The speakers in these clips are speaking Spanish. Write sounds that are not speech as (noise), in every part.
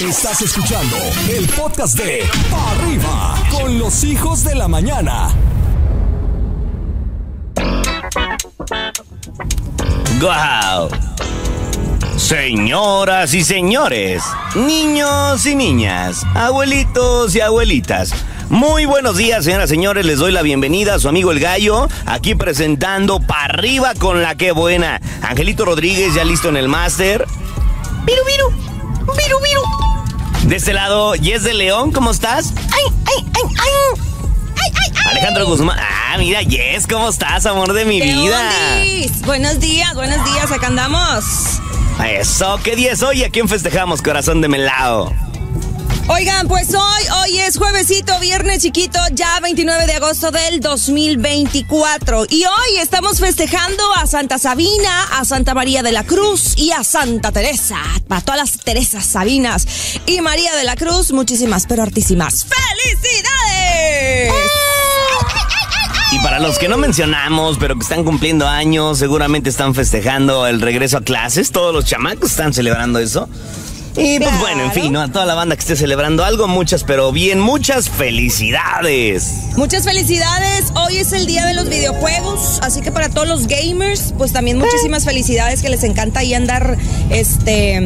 Estás escuchando el podcast de Pa' Arriba con los hijos de la mañana. ¡Guau! Señoras y señores, niños y niñas, abuelitos y abuelitas. Muy buenos días, señoras y señores. Les doy la bienvenida a su amigo el gallo, aquí presentando para arriba con la que buena. Angelito Rodríguez ya listo en el máster. Viru, viru, viru, viru. De este lado, Yes de León, ¿cómo estás? ¡Ay, ay, ay, ay! ¡Ay, ay, ay! Alejandro Guzmán. Ah, mira, Yes, ¿cómo estás, amor de mi ¿Qué vida? ondis? Buenos días, buenos días, acá andamos. Eso, ¿qué día es hoy? ¿A quién festejamos, corazón de melao? Oigan, pues hoy, hoy es juevesito, viernes chiquito, ya 29 de agosto del 2024. Y hoy estamos festejando a Santa Sabina, a Santa María de la Cruz y a Santa Teresa. Para todas las Teresas Sabinas y María de la Cruz, muchísimas, pero hartísimas. ¡Felicidades! Y para los que no mencionamos, pero que están cumpliendo años, seguramente están festejando el regreso a clases. Todos los chamacos están celebrando eso. Y pues Claro. bueno, en fin, ¿no? a toda la banda que esté celebrando algo, muchas, pero bien, muchas felicidades. Muchas felicidades. Hoy es el día de los videojuegos, así que para todos los gamers, pues también muchísimas felicidades que les encanta ahí andar, este,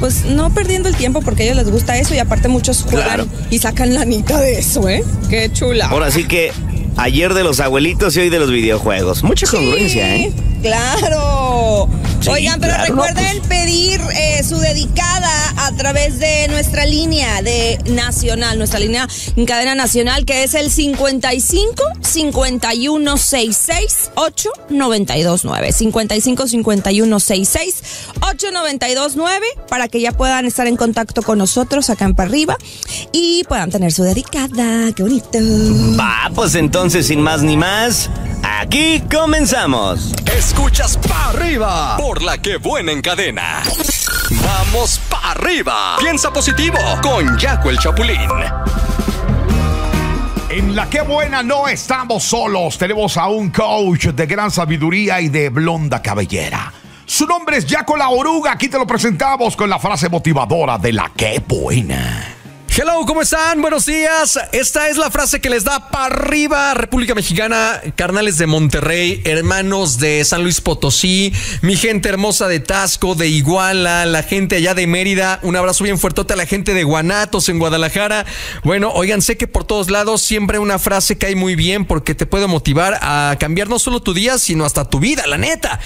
pues no perdiendo el tiempo porque a ellos les gusta eso y aparte muchos juegan Claro. y sacan lanita de eso, ¿eh? Qué chula. Ahora sí que ayer de los abuelitos y hoy de los videojuegos. Mucha congruencia, ¿eh? Claro. Sí, Oigan, pero claro, no, recuerden pues. pedir eh, su dedicada a través de nuestra línea de nacional, nuestra línea en cadena nacional, que es el 55 51 66 8929. 55 51 66 8929 para que ya puedan estar en contacto con nosotros acá en para arriba y puedan tener su dedicada. Qué bonito. Va, pues entonces, sin más ni más, aquí comenzamos. Escuchas Pa' Arriba por la que buena en cadena. Vamos Pa' Arriba. Piensa positivo con Jaco el Chapulín. En la que buena no estamos solos. Tenemos a un coach de gran sabiduría y de blonda cabellera. Su nombre es Jaco la Oruga. Aquí te lo presentamos con la frase motivadora de la que buena. Hello, ¿cómo están? Buenos días. Esta es la frase que les da para arriba República Mexicana, carnales de Monterrey, hermanos de San Luis Potosí, mi gente hermosa de Tasco, de Iguala, la gente allá de Mérida. Un abrazo bien fuertote a la gente de Guanatos en Guadalajara. Bueno, oigan, sé que por todos lados siempre una frase cae muy bien porque te puede motivar a cambiar no solo tu día, sino hasta tu vida, la neta.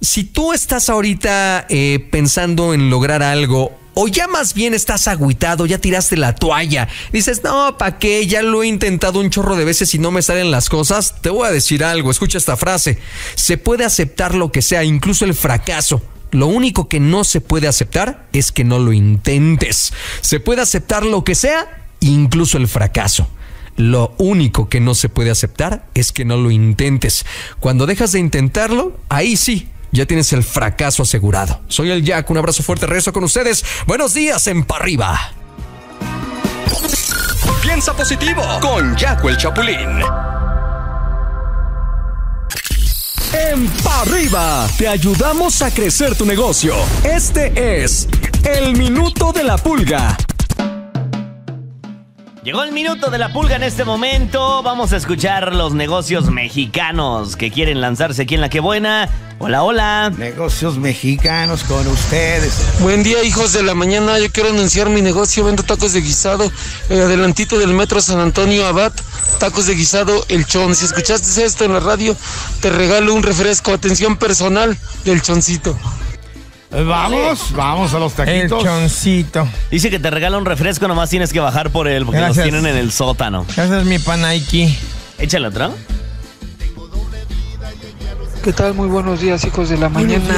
Si tú estás ahorita eh, pensando en lograr algo o ya más bien estás agüitado, ya tiraste la toalla, dices, no, ¿para qué? Ya lo he intentado un chorro de veces y no me salen las cosas, te voy a decir algo, escucha esta frase, se puede aceptar lo que sea, incluso el fracaso. Lo único que no se puede aceptar es que no lo intentes. Se puede aceptar lo que sea, incluso el fracaso. Lo único que no se puede aceptar es que no lo intentes. Cuando dejas de intentarlo, ahí sí, ya tienes el fracaso asegurado. Soy el Jack, un abrazo fuerte, regreso con ustedes. Buenos días en Parriba. Piensa positivo con Jaco el Chapulín. En Pa' Arriba te ayudamos a crecer tu negocio. Este es el minuto de la pulga. Llegó el minuto de la pulga en este momento. Vamos a escuchar los negocios mexicanos que quieren lanzarse aquí en La Que Buena. Hola, hola. Negocios mexicanos con ustedes. Buen día, hijos de la mañana. Yo quiero anunciar mi negocio. Vendo tacos de guisado. eh, adelantito del metro San Antonio Abad. Tacos de guisado El Chon. Si escuchaste esto en la radio, te regalo un refresco. Atención personal del Choncito. Vamos, vamos a los El taquitos. choncito. Dice que te regala un refresco, nomás tienes que bajar por él porque Gracias. los tienen en el sótano. Ese es mi panaiki. Échale otro. ¿Qué tal? Muy buenos días, hijos de la mañana.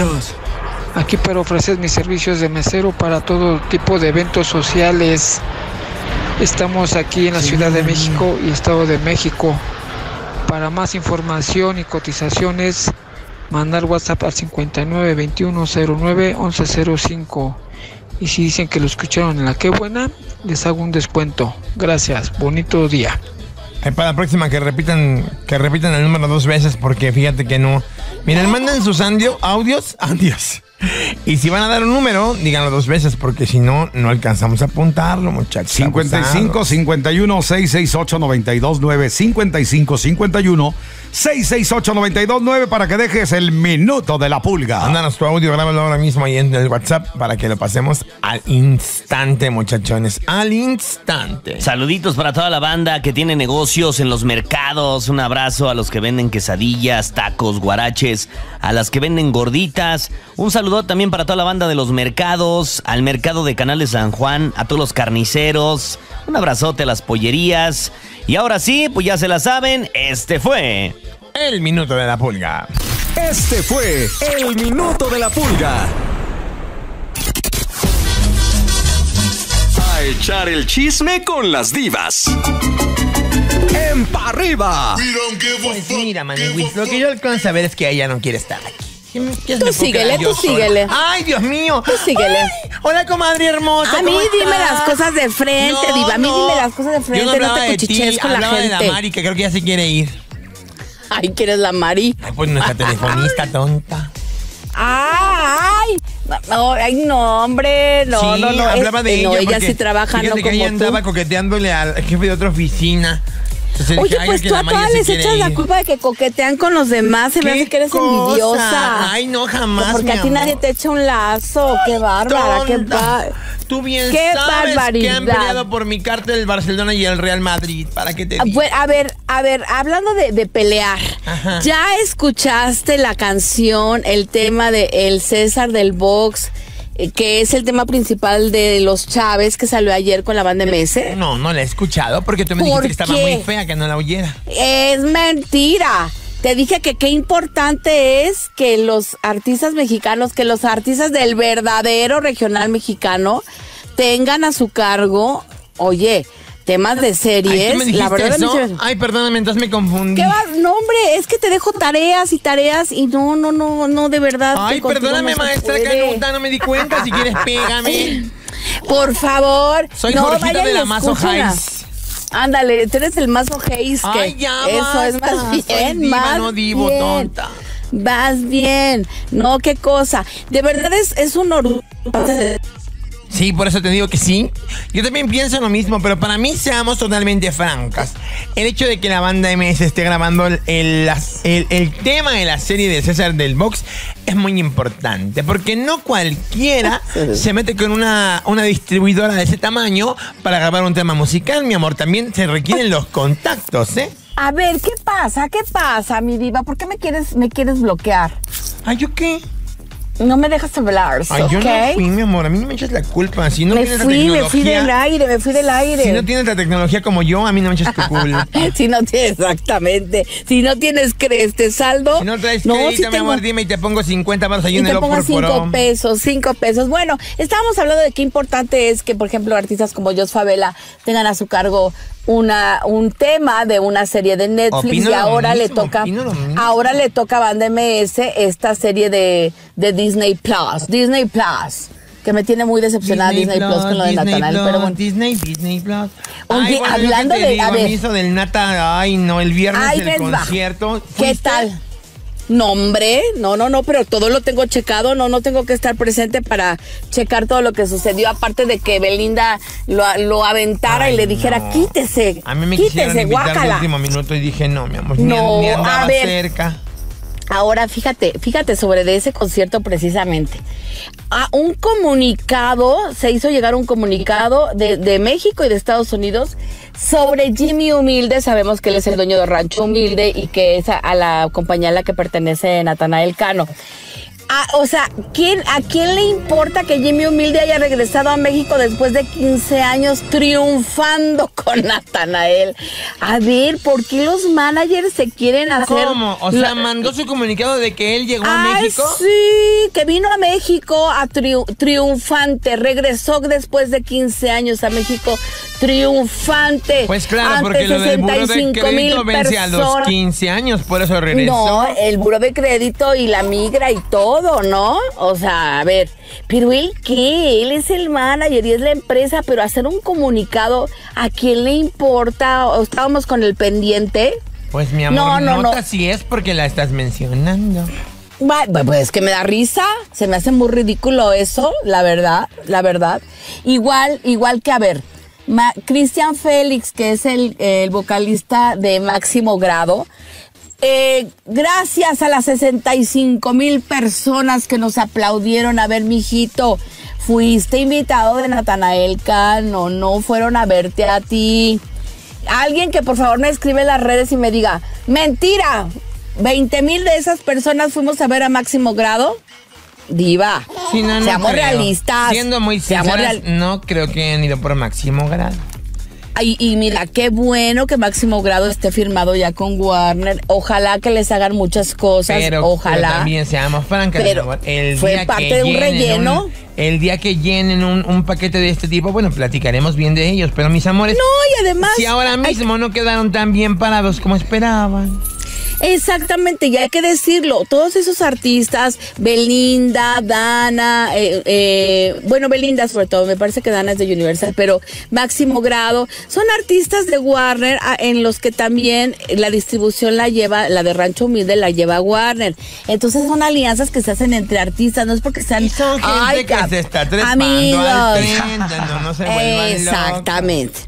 Aquí para ofrecer mis servicios de mesero para todo tipo de eventos sociales. Estamos aquí en la Ciudad de México y Estado de México. Para más información y cotizaciones, mandar WhatsApp al 5921091105. Y si dicen que lo escucharon en la que buena, les hago un descuento. Gracias, bonito día. Ahí para la próxima que repitan, que repitan el número dos veces porque fíjate que no. Miren, manden sus audio- audios, (laughs) audios. (laughs) Y si van a dar un número, díganlo dos veces, porque si no, no alcanzamos a apuntarlo, muchachos. 55 51 668 929 55 51 668 929 para que dejes el minuto de la pulga. Mándanos tu audio, grábalo ahora mismo ahí en el WhatsApp para que lo pasemos al instante, muchachones. Al instante. Saluditos para toda la banda que tiene negocios en los mercados. Un abrazo a los que venden quesadillas, tacos, guaraches, a las que venden gorditas. Un saludo también para toda la banda de los mercados, al mercado de Canal de San Juan, a todos los carniceros. Un abrazote a las pollerías. Y ahora sí, pues ya se la saben, este fue. El minuto de la pulga. Este fue el minuto de la pulga. A echar el chisme con las divas. En pa' arriba. Pues mira, Maniwis, lo que yo alcanzo a ver es que ella no quiere estar aquí. ¿Qué Tú síguele, yo tú síguele. Ay, Dios mío. Tú síguele. Ay, hola, comadre hermosa. A mí ¿cómo dime estás? las cosas de frente, diva. A mí dime las cosas de frente, no hablaba te cuchichees con la hablaba de gente. la Mari, que creo que ya se quiere ir. Ay, ¿quieres la Mari? Ay, pues nuestra (laughs) telefonista tonta. Ay, no, ay, no, hombre, no, sí, no, no. hablaba este, de ella. no, ella sí trabaja, no fíjate que ella como tú. andaba coqueteándole al jefe de otra oficina. Entonces Oye, dije, pues tú a todas les echas la culpa de que coquetean con los demás. Se me ¿Qué hace que eres cosa? envidiosa. Ay, no, jamás, Porque mi a ti amor. nadie te echa un lazo. Qué bárbara, qué va. Tú bien Qué sabes que han peleado por mi carta del Barcelona y el Real Madrid. ¿Para qué te Ah, digo? bueno, a ver, a ver, hablando de, de pelear, Ajá. ¿ya escuchaste la canción, el tema de El César del Box, que es el tema principal de Los Chávez que salió ayer con la banda MS? No, no la he escuchado porque tú me ¿Por dijiste que estaba qué? muy fea, que no la oyera. Es mentira. Te dije que qué importante es que los artistas mexicanos, que los artistas del verdadero regional mexicano tengan a su cargo, oye, temas de Ay, series. ¿tú me dijiste la verdad, eso? me- Ay, perdóname, entonces me confundí. ¿Qué vas? No, hombre, es que te dejo tareas y tareas y no, no, no, no, de verdad. Ay, perdóname, no maestra. Canuta, no me di cuenta. Si quieres, pégame. (laughs) Por favor. Soy no, de la Mazo. Ándale, tú eres el mazo Hayes. que Ay, ya Eso es más soy bien, diva, más no divo, bien. tonta. Vas bien. No, qué cosa. De verdad es, es un orgullo. Sí, por eso te digo que sí. Yo también pienso lo mismo, pero para mí seamos totalmente francas. El hecho de que la banda MS esté grabando el, el- las- el- el tema de la serie de César del Box es muy importante, porque no cualquiera (laughs) se mete con una, una distribuidora de ese tamaño para grabar un tema musical, mi amor. También se requieren los contactos, ¿eh? A ver, ¿qué pasa? ¿Qué pasa, mi diva? ¿Por qué me quieres, me quieres bloquear? ¿Ay, yo qué? No me dejas hablar, Ay, yo ¿ok? no fui, mi amor. A mí no me echas la culpa. Si no me tienes la fui, me fui tecnología- del aire, me fui del aire. Si no tienes la tecnología como yo, a mí no me echas tu (laughs) culpa. Si no tienes, exactamente. Si no tienes este saldo. Si no traes no, crédito, sí mi tengo- amor, dime y te pongo 50 baros ahí y en te el pongo cinco Oporporón. pesos, cinco pesos. Bueno, estábamos hablando de qué importante es que, por ejemplo, artistas como Jos Favela tengan a su cargo una un tema de una serie de Netflix Opino y ahora le mismo, toca lo mismo. ahora le toca a Banda MS esta serie de, de Disney Plus, Disney Plus, que me tiene muy decepcionada Disney, Plus, con lo de Disney Plus, pero bueno. Disney, Disney Plus. Ay, bueno, hablando de- digo, a ver. del Nata, ay, no, el viernes Ahí el concierto. ¿Qué tal? No, hombre, no, no, no, pero todo lo tengo checado, no, no tengo que estar presente para checar todo lo que sucedió, aparte de que Belinda lo, lo aventara Ay, y le dijera, no. quítese, A mí me quítese, guácala. último minuto y dije, no, mi amor, No, ni, a andaba ver. cerca. Ahora, fíjate, fíjate sobre de ese concierto precisamente. A un comunicado, se hizo llegar un comunicado de, de México y de Estados Unidos sobre Jimmy Humilde. Sabemos que él es el dueño de Rancho Humilde y que es a, a la compañía a la que pertenece Natanael Cano. Ah, o sea, ¿quién, ¿a quién le importa que Jimmy Humilde haya regresado a México después de 15 años triunfando (laughs) con Natanael? A ver, ¿por qué los managers se quieren hacer... ¿Cómo? O sea, la- mandó su comunicado de que él llegó a México. sí, que vino a México a triu- triunfante, regresó después de 15 años a México triunfante. Pues claro, ante porque lo del buro de 65 crédito vence a los personas. 15 años, por eso regresó. No, el buro de crédito y la migra y todo, ¿no? O sea, a ver, pero él qué, él es el manager y es la empresa, pero hacer un comunicado, ¿a quién le importa? ¿O estábamos con el pendiente? Pues mi amor, No, no, no. nota si es porque la estás mencionando. Pues es que me da risa, se me hace muy ridículo eso, la verdad, la verdad. Igual, igual que, a ver, Cristian Félix, que es el, el vocalista de Máximo Grado, eh, gracias a las 65 mil personas que nos aplaudieron a ver, mijito, fuiste invitado de Natanael Cano, no fueron a verte a ti. Alguien que por favor me escribe en las redes y me diga, mentira, 20 mil de esas personas fuimos a ver a Máximo Grado. Diva, Sí, no, no seamos creo. realistas. Siendo muy sinceras, real- no creo que hayan ido por máximo grado. Y, y mira, qué bueno que Máximo Grado esté firmado ya con Warner. Ojalá que les hagan muchas cosas. Pero, Ojalá. pero también seamos francas, Pero el fue día parte que de un relleno. un- el día que llenen un, un paquete de este tipo, bueno, platicaremos bien de ellos, pero mis amores. No, y además. Si ahora hay- mismo no quedaron tan bien parados como esperaban. Exactamente, y hay que decirlo, todos esos artistas, Belinda, Dana, eh, eh, bueno, Belinda sobre todo, me parece que Dana es de Universal, pero Máximo Grado, son artistas de Warner ah, en los que también la distribución la lleva, la de Rancho Humilde la lleva Warner. Entonces son alianzas que se hacen entre artistas, no es porque sean... Y son gente Ay, que cap- se está trepando amigos. al tren, no, no se vuelvan Exactamente.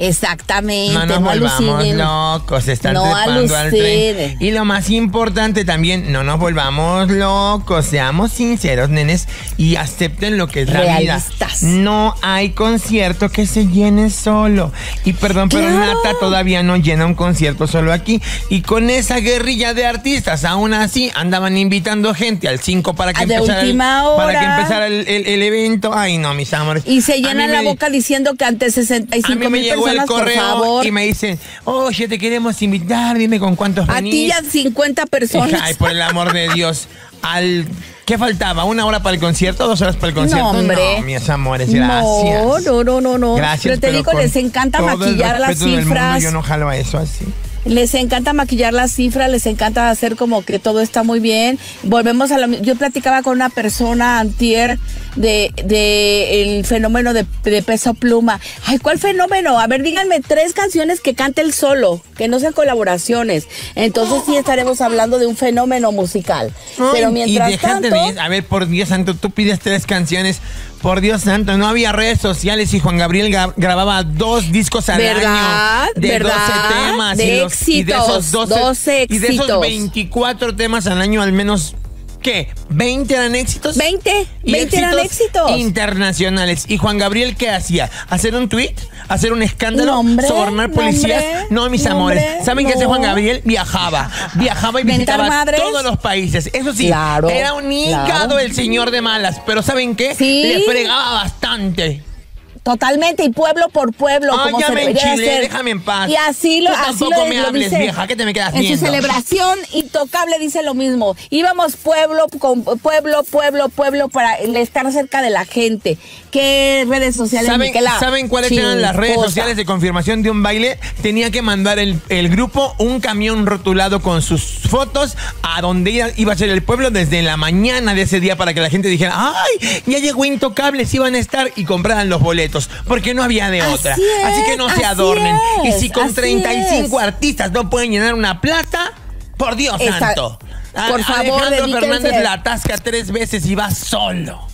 Exactamente. No nos volvamos alucinen. locos, están No trepando al tren. Y lo más importante también, no nos volvamos locos, seamos sinceros, nenes, y acepten lo que es la vida. No hay concierto que se llene solo. Y perdón, pero Claro. Nata todavía no llena un concierto solo aquí. Y con esa guerrilla de artistas, aún así, andaban invitando gente al 5 para que Ah, empezara, el, para que empezara el, el- el evento. Ay, no, mis amores. Y se A mí llenan la me- boca diciendo que ante a 65 mí me mil llegó personas, el correo por favor. y me dicen, oye, te queremos invitar, dime con cuántos A ti ya 50 personas. Ay, por el amor de Dios. Al ¿Qué faltaba? ¿Una hora para el concierto? ¿Dos horas para el concierto? No, hombre. No, mis amores, gracias. No, no, no, no, no. Gracias. Pero te digo, les encanta maquillar las mundo, cifras. yo no jalo a eso así. Les encanta maquillar las cifras, les encanta hacer como que todo está muy bien. Volvemos a lo Yo platicaba con una persona antier de, de el fenómeno de, de peso pluma. Ay, ¿cuál fenómeno? A ver, díganme tres canciones que cante él solo, que no sean colaboraciones. Entonces sí estaremos hablando de un fenómeno musical. Pero mientras y tanto... de- a ver, por Dios santo, tú pides tres canciones. Por Dios santo, no había redes sociales y Juan Gabriel gra- grababa dos discos al ¿Verdad? año de ¿Verdad? 12 temas. De y, los- y de esos éxitos, 12, 12 Y de esos éxitos. 24 temas al año, al menos, ¿qué? ¿20 eran éxitos? 20, Y 20 eran éxitos. internacionales. ¿Y Juan Gabriel qué hacía? ¿Hacer un tweet? ¿Hacer un escándalo? No, hombre, ¿Sobornar policías? No, mis amores. ¿Saben qué hace. Juan Gabriel? Viajaba. Viajaba y ¿Mentar visitaba madres? todos los países. Eso sí, Claro, era un hígado claro. el señor de malas. Pero ¿saben qué? Sí. Le fregaba bastante. Totalmente, y pueblo por pueblo, Ay, como ya se me enchilé, hacer. déjame en paz. Y así lo, Tú así tampoco lo, me lo hables, dice. vieja, ¿qué te me quedas En su celebración intocable dice lo mismo. Íbamos pueblo con pueblo, pueblo, pueblo para estar cerca de la gente. ¿Qué redes sociales? ¿Saben, Miquela? ¿Saben cuáles eran las redes sociales de confirmación de un baile? Tenía que mandar el, el grupo un camión rotulado con sus fotos a donde iba, a ser el pueblo desde la mañana de ese día para que la gente dijera, ¡ay! Ya llegó Intocables, iban a estar y compraran los boletos, porque no había de Así otra. es, así que no se adornen. y si con así 35 es. artistas no pueden llenar una plaza, por Dios Esa- santo. por A- favor, Alejandro. Fernández la atasca tres veces y va solo.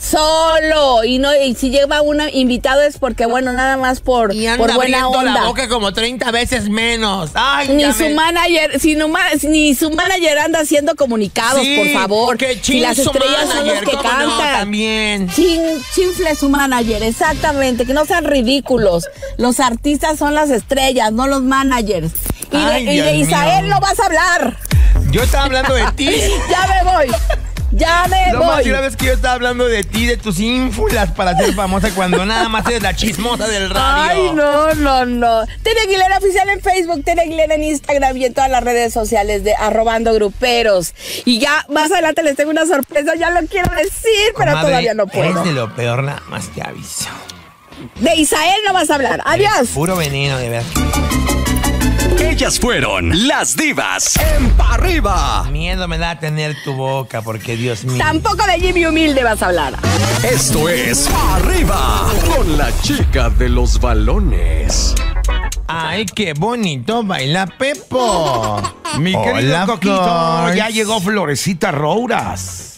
Solo. Y no y si lleva un invitado es porque, bueno, nada más por, Y anda por buena abriendo onda. la boca como 30 veces menos. Ay, Ni su me- manager, si no ni su manager anda haciendo comunicados, Sí, por favor. porque si las su estrellas son los manager, que cantan. También. Chin, chinfle su manager, exactamente, que no sean ridículos. Los artistas son las estrellas, no los managers. Y Ay, de, y de Isael no vas a hablar. Yo estaba hablando de ti. (laughs) Ya me voy. Ya me Lo más voy. grave es que yo estaba hablando de ti, de tus ínfulas para ser famosa cuando nada más eres la chismosa del radio. Ay, no, no, no. Tere Aguilera Oficial en Facebook, Tere Aguilera en Instagram y en todas las redes sociales de arrobando gruperos. Y ya más adelante les tengo una sorpresa, ya lo quiero decir, pero Comadre, todavía no puedo. Eres de lo peor, nada más te aviso. De Isael no vas a hablar. Adiós. Puro veneno, de verdad. Ellas fueron las divas en Pa' arriba. Miedo me da tener tu boca, porque Dios mío. Tampoco de Jimmy Humilde vas a hablar. Esto es Pa' arriba con la chica de los balones. Ay, qué bonito baila Pepo. Mi querido Hola, Coquito, Flores. ya llegó Florecita Rouras.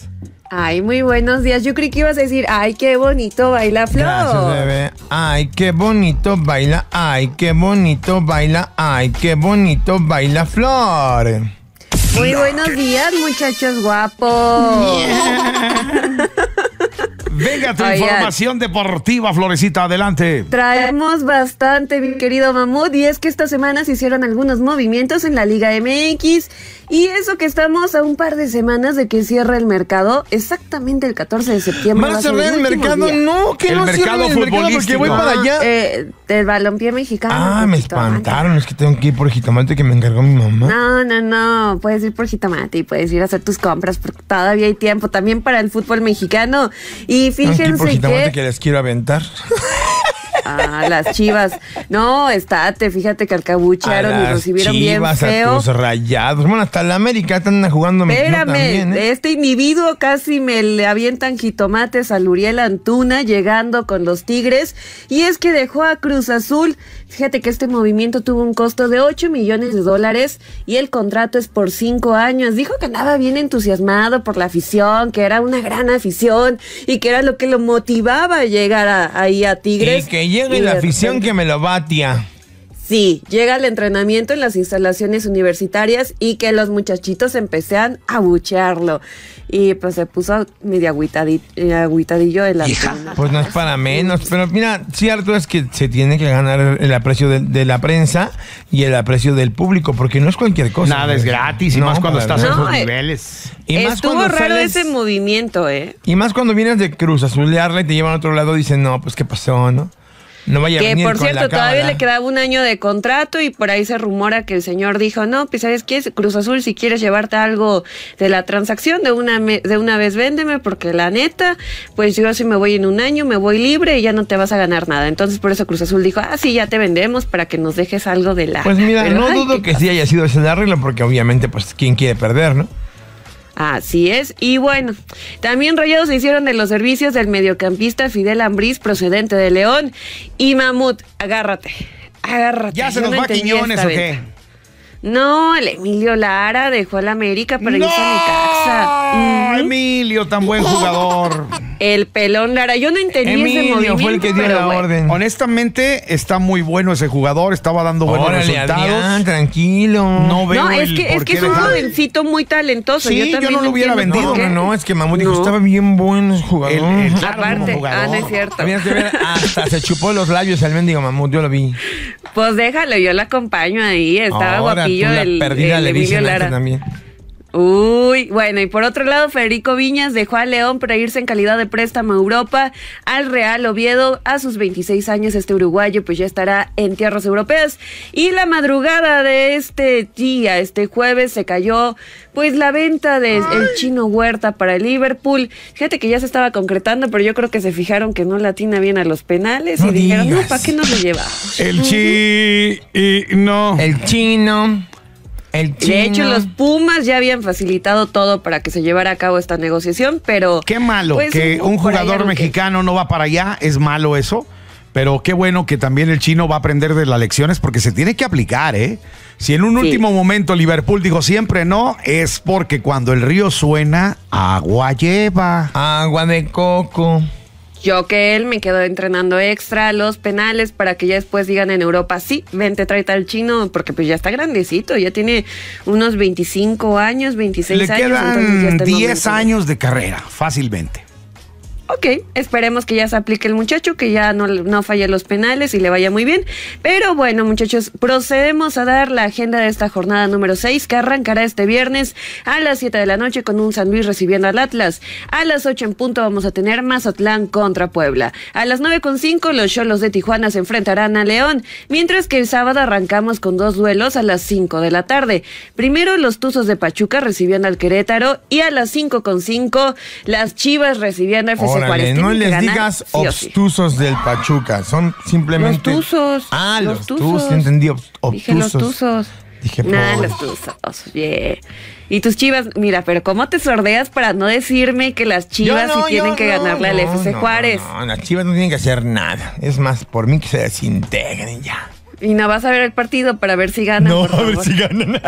Ay, muy buenos días. Yo creí que ibas a decir, ay, qué bonito baila Flor. Gracias, bebé. Ay, qué bonito baila. Ay, qué bonito baila. Ay, qué bonito baila Flor. Muy buenos días, muchachos guapos. (laughs) Venga tu Oigan. información deportiva, Florecita, adelante. Traemos bastante, mi querido Mamut, y es que esta semana se hicieron algunos movimientos en la Liga MX, y eso que estamos a un par de semanas de que cierre el mercado, exactamente el 14 de septiembre. ¿Van va a cerrar el mercado? día. No, que El no cierren mercado el mercado porque futbolístico. voy para allá. Eh, del balompié mexicano. Ah, me espantaron. Es que tengo que ir por jitomate que me encargó mi mamá. No, no, no. Puedes ir por jitomate y puedes ir a hacer tus compras porque todavía hay tiempo también para el fútbol mexicano. Y Fíjense que. que les quiero aventar. (laughs) Ah, las chivas. No, estate, fíjate que A alcabucharon y recibieron bien Chivas, a feo. tus rayados. Bueno, hasta la América están jugando Espérame, también, ¿eh? este individuo casi me le avientan jitomates a Luriel Antuna llegando con los Tigres y es que dejó a Cruz Azul. Fíjate que este movimiento tuvo un costo de 8 millones de dólares y el contrato es por 5 años. Dijo que andaba bien entusiasmado por la afición, que era una gran afición y que era lo que lo motivaba a llegar a- ahí a Tigres. Y que llegue Y la afición repente- que me lo batia. Sí, llega el entrenamiento en las instalaciones universitarias y que los muchachitos empezaron a buchearlo. Y pues se puso medio agüitadi- eh, agüitadillo el Antuna. Pues no es para menos, pero mira, cierto es que se tiene que ganar el aprecio de, de la prensa y el aprecio del público, porque no es cualquier cosa. Nada es gratis y No, más cuando estás en. No, esos eh, niveles. Y más Estuvo cuando raro sales- ese movimiento, ¿eh? Y más cuando vienes de Cruz Azulearla y te llevan a otro lado, dicen, no, pues qué pasó, ¿no? No vaya a Que venir por con la cierto, todavía cámara. le quedaba un año de contrato y por ahí se rumora que el señor dijo, no, pues sabes qué, Cruz Azul, si quieres llevarte algo de la transacción, de una, me- de una vez véndeme, porque la neta, pues yo si me voy en un año, me voy libre y ya no te vas a ganar nada. Entonces por eso Cruz Azul dijo, ah, sí, ya te vendemos para que nos dejes algo de la... Pues mira, Pero, no ay, dudo que sí haya sido ese el arreglo, porque obviamente, pues, ¿quién quiere perder, no? Así es. Y bueno, también rayados se hicieron de los servicios del mediocampista Fidel Ambriz, procedente de León. Y Mamut, agárrate. Agárrate. ¿Ya se nos no va Quiñones o qué? No, el Emilio Lara dejó al América para irse a. ¡No! Ujú. Emilio, tan buen jugador. El pelón Lara. Yo no entendí ese Emilio movimiento. fue el que dio pero la bueno. orden. Honestamente, está muy bueno ese jugador, estaba dando buenos Órale, resultados. Adrián, tranquilo. No veo No, es el que, es que qué es un dejar- jovencito muy talentoso. Sí, yo, yo también no lo hubiera entiendo No, por no, qué. no, es que Mamut dijo, No. estaba bien bueno ese jugador. El- el- claro, Aparte, jugador. ah, no es cierto. Mira, te ver, hasta se chupó los labios al mendigo Mamut, yo lo vi. Pues déjalo, yo la acompaño ahí. Estaba Ahora guapillo tú la el, perdida el le Emilio dicen a Lara. también. Uy, bueno, y por otro lado, Federico Viñas dejó a León para irse en calidad de préstamo a Europa al Real Oviedo. A sus 26 años, este uruguayo pues ya estará en tierras europeas. Y la madrugada de este día, este jueves, se cayó pues la venta del chino Huerta para el Liverpool. Fíjate que ya se estaba concretando, pero yo creo que se fijaron que no latina bien a los penales No y dijeron, no. ¿para qué nos lo llevamos? El chi y no. El chino. El chino. De hecho, los Pumas ya habían facilitado todo para que se llevara a cabo esta negociación, pero... Qué malo pues, que un jugador que- mexicano no va para allá, es malo eso. Pero qué bueno que también el chino va a aprender de las lecciones porque se tiene que aplicar, ¿eh? Si en un Sí. último momento Liverpool dijo siempre no, es porque cuando el río suena, agua lleva. Agua de coco. Yo que él me quedo entrenando extra los penales para que ya después digan en Europa, sí, vente, tráete al chino, porque pues ya está grandecito, ya tiene unos 25 años, 26 Le años. entonces ya quedan está el 10 momento. años de carrera, fácilmente. Ok, esperemos que ya se aplique el muchacho, que ya no, no falle los penales y le vaya muy bien. Pero bueno, muchachos, procedemos a dar la agenda de esta jornada número 6, que arrancará este viernes a las 7 de la noche con un San Luis recibiendo al Atlas. A las 8 en punto vamos a tener Mazatlán contra Puebla. A las 9 con 5 los Cholos de Tijuana se enfrentarán a León, mientras que el sábado arrancamos con dos duelos a las 5 de la tarde. Primero los Tuzos de Pachuca recibiendo al Querétaro y a las 5 con 5 las Chivas recibiendo al FC Órale, no les ganar digas sí o sí. obtusos del Pachuca, son simplemente... Los tuzos. Ah, los, sí entendí, ob- Dije los obtusos. tuzos. Dije, Nah, los tuzos, yeah. Y tus chivas, mira, pero ¿cómo te sordeas para no decirme que las chivas no, sí tienen que no, ganarle al no, FC Juárez? No, las chivas no tienen que hacer nada. Es más, por mí que se desintegren ya. Y no vas a ver el partido para ver si ganan. No, por a ver si ganan. (laughs)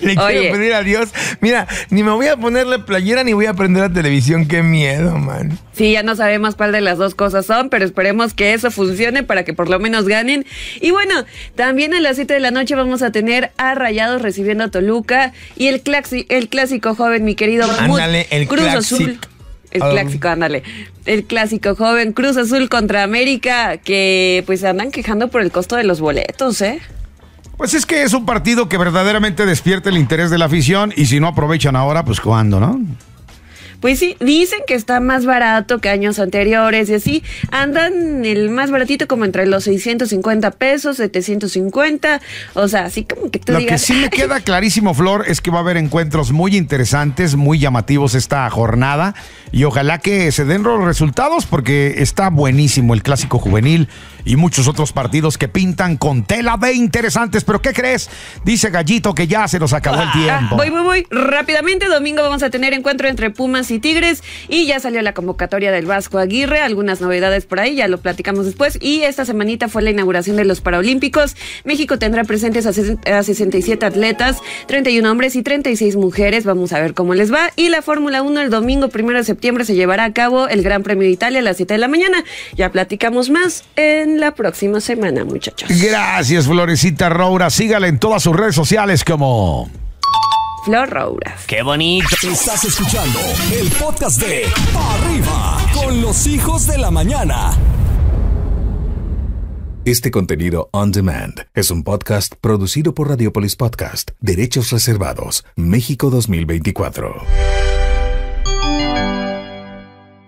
Le Oye. quiero pedir a Dios. Mira, ni me voy a poner la playera ni voy a prender la televisión. Qué miedo, man. Sí, ya no sabemos cuál de las dos cosas son, pero esperemos que eso funcione para que por lo menos ganen. Y bueno, también a las 7 de la noche vamos a tener a Rayados recibiendo a Toluca y el, el clásico joven, mi querido Ándale, el Cruz clásico. Azul. El Um. clásico, ándale. El clásico joven Cruz Azul contra América, que pues andan quejando por el costo de los boletos, ¿eh? Pues es que es un partido que verdaderamente despierta el interés de la afición y si no aprovechan ahora, pues cuándo, ¿no? Pues sí, dicen que está más barato que años anteriores y así. Andan el más baratito como entre los 650 pesos, 750. O sea, así como que tú Lo que digas. sí me "Ay, queda clarísimo, Flor, es que va a haber encuentros muy interesantes, muy llamativos esta jornada y ojalá que se den los resultados porque está buenísimo el clásico juvenil y muchos otros partidos que pintan con tela de interesantes. Pero ¿qué crees? Dice Gallito que ya se nos acabó el Ah, tiempo. voy, voy, voy. Rápidamente, domingo vamos a tener encuentro entre Pumas y Tigres. Y ya salió la convocatoria del Vasco Aguirre. Algunas novedades por ahí, ya lo platicamos después. Y esta semanita fue la inauguración de los Paralímpicos. México tendrá presentes a, ses- a 67 atletas, 31 hombres y 36 mujeres. Vamos a ver cómo les va. Y la Fórmula 1 el domingo primero de septiembre se llevará a cabo el Gran Premio de Italia a las 7 de la mañana. Ya platicamos más en la próxima semana, muchachos. Gracias, Florecita Roura. Sígala en todas sus redes sociales como... Flor Rouras. ¡Qué bonito! Estás escuchando el podcast de Pa' Arriba con los hijos de la mañana. Este contenido on demand es un podcast producido por Radiopolis Podcast, Derechos Reservados, México 2024.